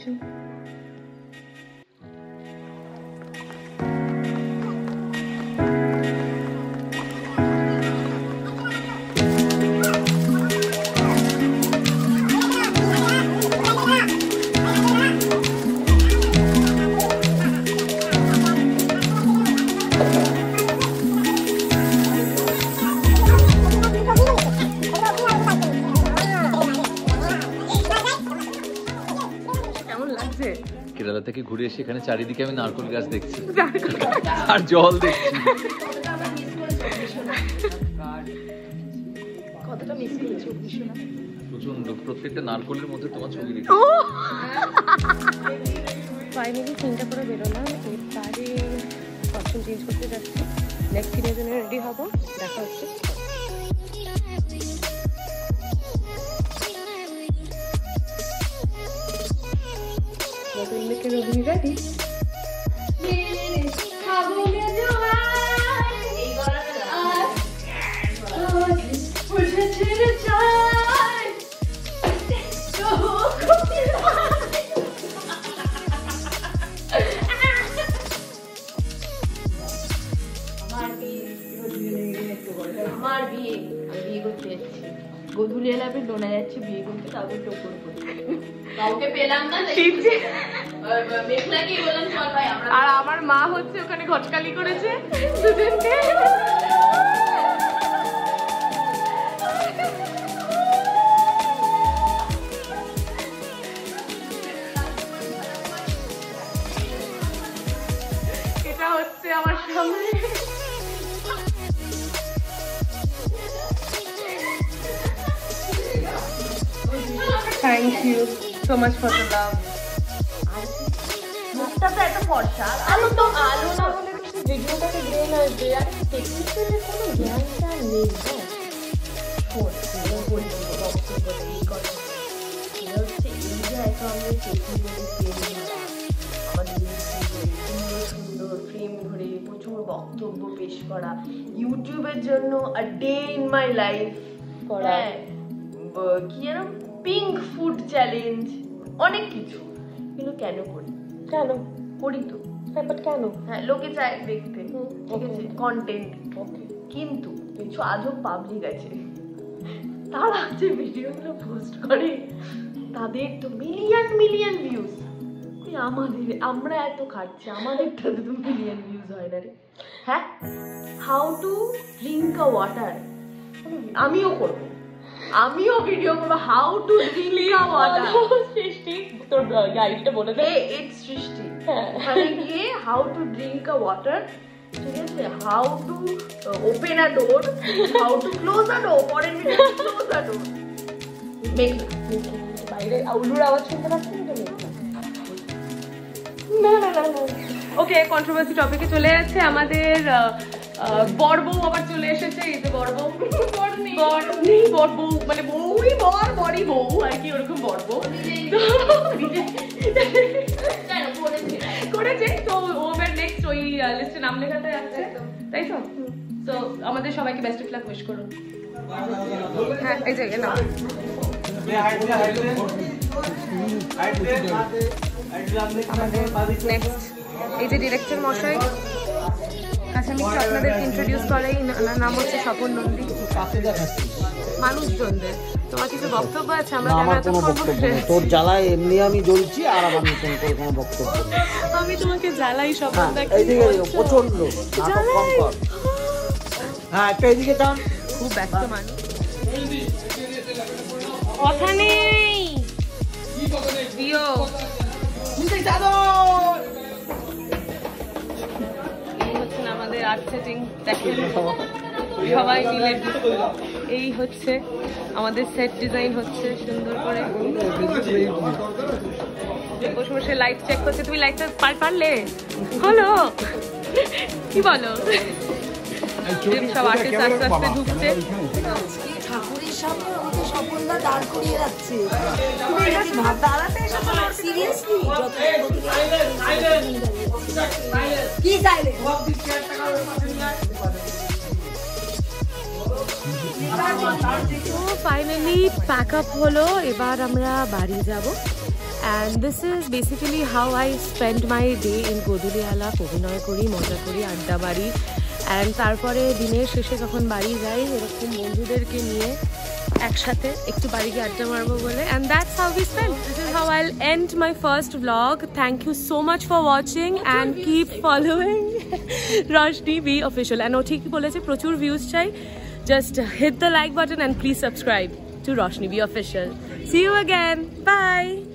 কিছু কেরালা থেকে ঘুরে এসে এখানে চারিদিকে আমি নারকল গাছ দেখছি। আর জল দেখছি। কতটা মিস করেছ প্রচণ্ড প্রত্যেকটা নারকলের মধ্যে তোমার ছবি দেখি ফাইনালি সিনটা করে বেরোলাম এবারে কস্টিউম চেঞ্জ করতে যাচ্ছি। নেক্সট জন্য রেডি হব দেখা হচ্ছে। রেডি আমার বিয়ে আমি বিয়ে করতে যাচ্ছি। গধুলি এলাপে ডোনা যাচ্ছে বিয়ে করতে তারপর টোকর করতে কাউকে পেলাম না আর আমার মা হচ্ছে ওখানে ঘটকালি করেছে দুজনকে। এটা হচ্ছে আমার সামনে। Thank you so much for the love মুখটা তো এত ফর্সা আলো তো আলো না হলে ভিডিওটাকে গ্রেন আসবে আর টেকনিক্যালি কোনো জ্ঞানটা নেই হ্যাঁ প্রচুর বক্তব্য পেশ করা ইউটিউবের জন্য a day in my life করা। কি যেন পিঙ্ক ফুড চ্যালেঞ্জ অনেক কিছু কিন্তু কেন করি? কেন? করি তো। হ্যাঁ বাট কেন? হ্যাঁ লোকে চায় দেখতে। ঠিক আছে? কন্টেন্ট কিন্তু কিছু আজব পাবলিক আছে। তারা যে ভিডিওগুলো পোস্ট করে তাদের তো মিলিয়ন মিলিয়ন ভিউজ আমাদের আমরা এত খাচ্ছি আমাদেরটা তো মিলিয়ন ভিউজ হয় না রে। হ্যাঁ? How to drink a water আমিও করব। আমিও ভিডিও করব। হাউ টু ড্রিঙ্ক ওয়াটার সৃষ্টি। তোর গাইডটা বলে দে। ইটস সৃষ্টি। হ্যাঁ। ওখানে গিয়ে how to drink a water ঠিক আছে? How to open a door how to close a door পরের মিনিট ক্লোজ আ ডোর মেঘলা বাইরে আউলুর আওয়াজ শুনতে পাচ্ছি না না না ওকে কন্ট্রোভার্সি টপিকে চলে যাচ্ছে আমাদের বর বউ আবার চলে এসেছে এই যে বর বউ বর নেই বর বউ মানে বউই বর বরই বউ আর কি ওরকম বর বউ করেছে? তো ও এবার নেক্সট ওই লিস্টে নাম লেখাতে যাচ্ছে তাই তো? তো আমাদের সবাইকে বেস্ট অফ লাক উইশ করুন। হ্যাঁ এই যে না আমাদের নেক্সট এই যে ডিরেক্টর মশাই। আচ্ছা আমি একটু ইন্ট্রোডিউস করাই। ওনার নাম হচ্ছে স্বপন নন্দী। মানুষজনদের। তোমার কিছু বক্তব্য আছে? আমরা কেন আমার বক্তব্য নেই। তোর জ্বালায় এমনি আমি জ্বলছি আর আমার নতুন করে কোনো বক্তব্য আমি তোমাকে জ্বালাই হ্যাঁ স্বপনদা কি এইদিকে প্রচণ্ড নাটক কম কর। হ্যাঁ একটা এদিকে খুব ব্যস্ত মানুষ। কথা নেই। দিও। দেখেন। সবাই মিলে এই হচ্ছে আমাদের সেট ডিজাইন হচ্ছে সুন্দর করে। বসে বসে লাইট চেক করছে। তুমি লাইটটা পার পারলে? হলো। কি বলো? সব আর্টিস্ট আস্তে আস্তে ঢুকছে। ঠাকুরের সামনে আমাকে দাঁড় করিয়ে রাখছে সিরিয়াসলি ফাইনালি প্যাক আপ হলো, এবার আমরা বাড়ি যাব। And this is basically how I spend my day in গোদুলিয়ালা অভিনয় করি মজা করি আড্ডা মারি অ্যান্ড তারপরে দিনের শেষে যখন বাড়ি যাই, এরকম বন্ধুদেরকে নিয়ে একসাথে একটু বাড়ি গিয়ে আড্ডা মারবো বলে and that's how we spend this is how I'll end my first blog thank you so much for watching and keep following Roshni be official and ও ঠিকই বলেছে প্রচুর ভিউজ চাই just hit the like button and please subscribe to Roshni Be Official. See you again. Bye.